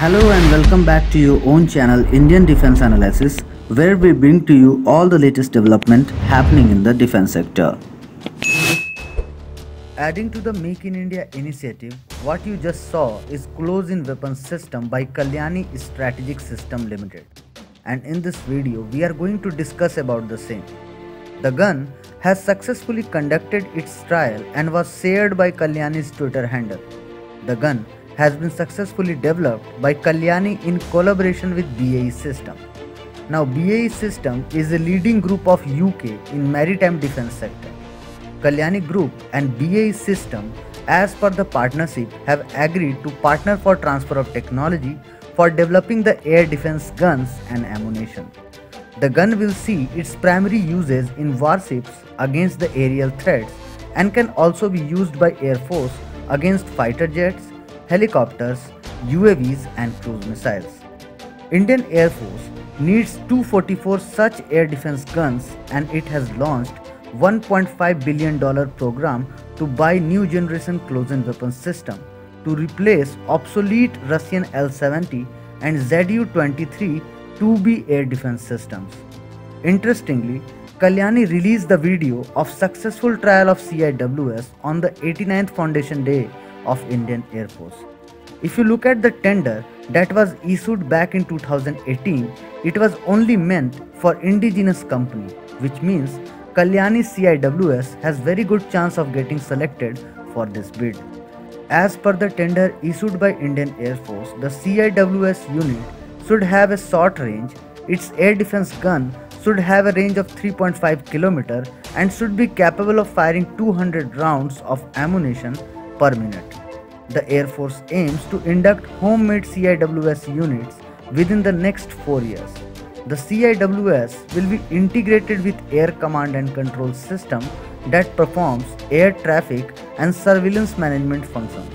Hello and welcome back to your own channel Indian Defense Analysis where we bring to you all the latest development happening in the defense sector. Adding to the Make in India initiative, what you just saw is Close-in Weapons System by Kalyani Strategic System Limited. And in this video, we are going to discuss about the same. The gun has successfully conducted its trial and was shared by Kalyani's Twitter handle. The gun has been successfully developed by Kalyani in collaboration with BAE System. Now BAE System is a leading group of UK in maritime defense sector. Kalyani Group and BAE System as per the partnership have agreed to partner for transfer of technology for developing the air defense guns and ammunition. The gun will see its primary uses in warships against the aerial threats and can also be used by Air Force against fighter jets, helicopters, UAVs and cruise missiles. Indian Air Force needs 244 such air defense guns and it has launched $1.5 billion program to buy new generation close-in weapons system to replace obsolete Russian L-70 and Zu-23 2B air defense systems. Interestingly, Kalyani released the video of successful trial of CIWS on the 89th Foundation Day of Indian Air Force. If you look at the tender that was issued back in 2018, it was only meant for indigenous company, which means Kalyani CIWS has very good chance of getting selected for this bid. As per the tender issued by Indian Air Force, the CIWS unit should have a short range, its air defense gun should have a range of 3.5 km and should be capable of firing 200 rounds of ammunition per minute. The Air Force aims to induct homemade CIWS units within the next 4 years. The CIWS will be integrated with Air Command and Control system that performs air traffic and surveillance management functions.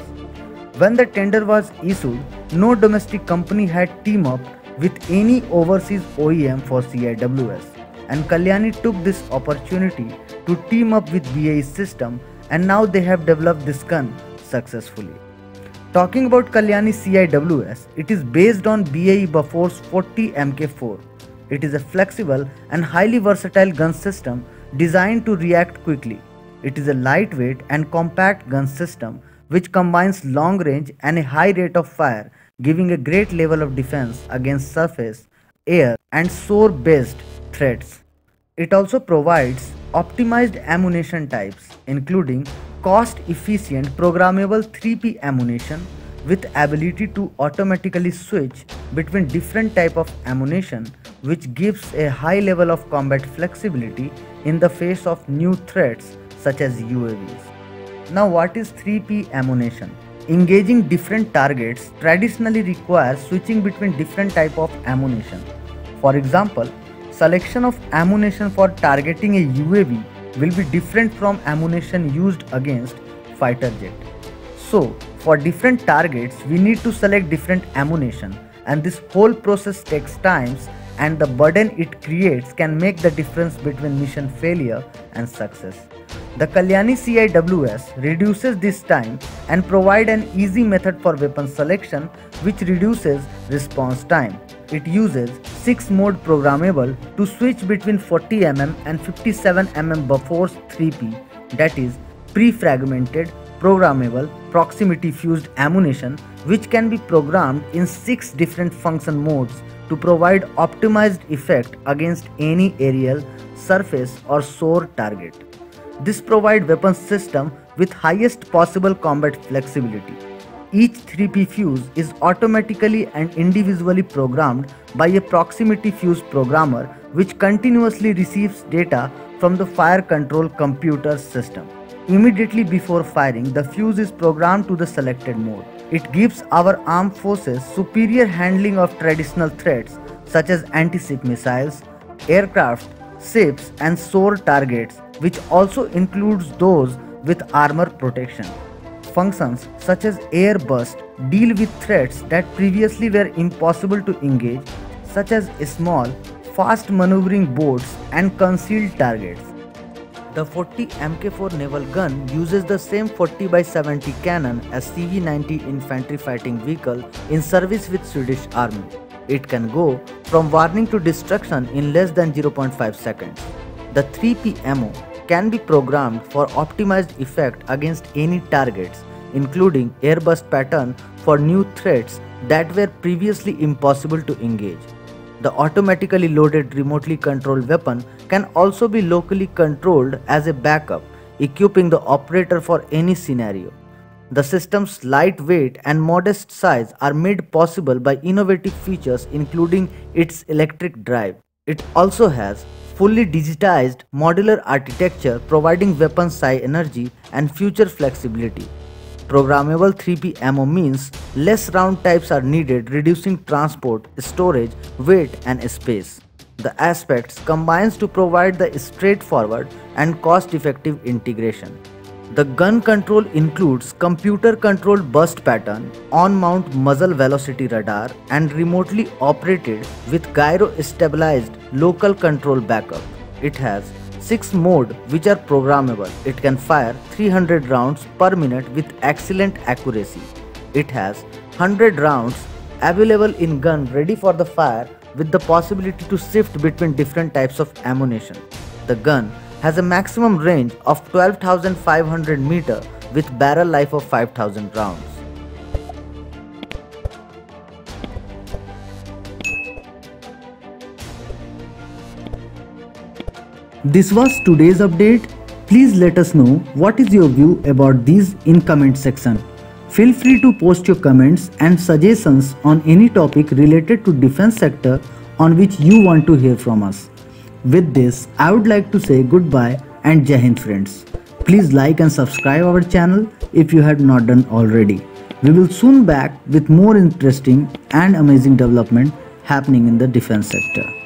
When the tender was issued, no domestic company had teamed up with any overseas OEM for CIWS and Kalyani took this opportunity to team up with BAE system and now they have developed this gun successfully. Talking about Kalyani CIWS, it is based on BAE Bofors 40 MK4. It is a flexible and highly versatile gun system designed to react quickly. It is a lightweight and compact gun system which combines long range and a high rate of fire giving a great level of defense against surface, air and shore based threats. It also provides optimized ammunition types including cost efficient programmable 3P ammunition with ability to automatically switch between different type of ammunition which gives a high level of combat flexibility in the face of new threats such as UAVs. Now what is 3P ammunition? Engaging different targets traditionally requires switching between different type of ammunition. For example, selection of ammunition for targeting a UAV will be different from ammunition used against fighter jet. So, for different targets, we need to select different ammunition and this whole process takes times and the burden it creates can make the difference between mission failure and success. The Kalyani CIWS reduces this time and provide an easy method for weapon selection which reduces response time. It uses 6 mode programmable to switch between 40mm and 57mm Bofors 3P that is pre-fragmented programmable proximity fused ammunition which can be programmed in 6 different function modes to provide optimized effect against any aerial, surface or shore target. This provides weapon system with highest possible combat flexibility. Each 3P fuse is automatically and individually programmed by a proximity fuse programmer which continuously receives data from the fire control computer system. Immediately before firing, the fuse is programmed to the selected mode. It gives our armed forces superior handling of traditional threats such as anti-ship missiles, aircraft, ships and shore targets which also includes those with armor protection. Functions such as air burst deal with threats that previously were impossible to engage such as small, fast maneuvering boats and concealed targets. The 40 Mk4 naval gun uses the same 40 by 70 cannon as CV-90 infantry fighting vehicle in service with Swedish army. It can go from warning to destruction in less than 0.5 seconds. The 3P ammo can be programmed for optimized effect against any targets, including airburst pattern for new threats that were previously impossible to engage. The automatically loaded remotely controlled weapon can also be locally controlled as a backup, equipping the operator for any scenario. The system's lightweight and modest size are made possible by innovative features including its electric drive. It also has fully digitized modular architecture providing weapon size energy and future flexibility. Programmable 3P ammo means less round types are needed reducing transport, storage, weight and space. The aspects combines to provide the straightforward and cost-effective integration. The gun control includes computer-controlled burst pattern, on-mount muzzle velocity radar and remotely operated with gyro-stabilized local control backup. It has 6 mode which are programmable. It can fire 300 rounds per minute with excellent accuracy. It has 100 rounds available in gun ready for the fire with the possibility to shift between different types of ammunition. The gun has a maximum range of 12,500 meter with barrel life of 5,000 rounds. This was today's update. Please let us know what is your view about these in comment section. Feel free to post your comments and suggestions on any topic related to defense sector on which you want to hear from us. With this, I would like to say goodbye and Jai Hind friends. Please like and subscribe our channel if you have not done already. We will soon back with more interesting and amazing development happening in the defense sector.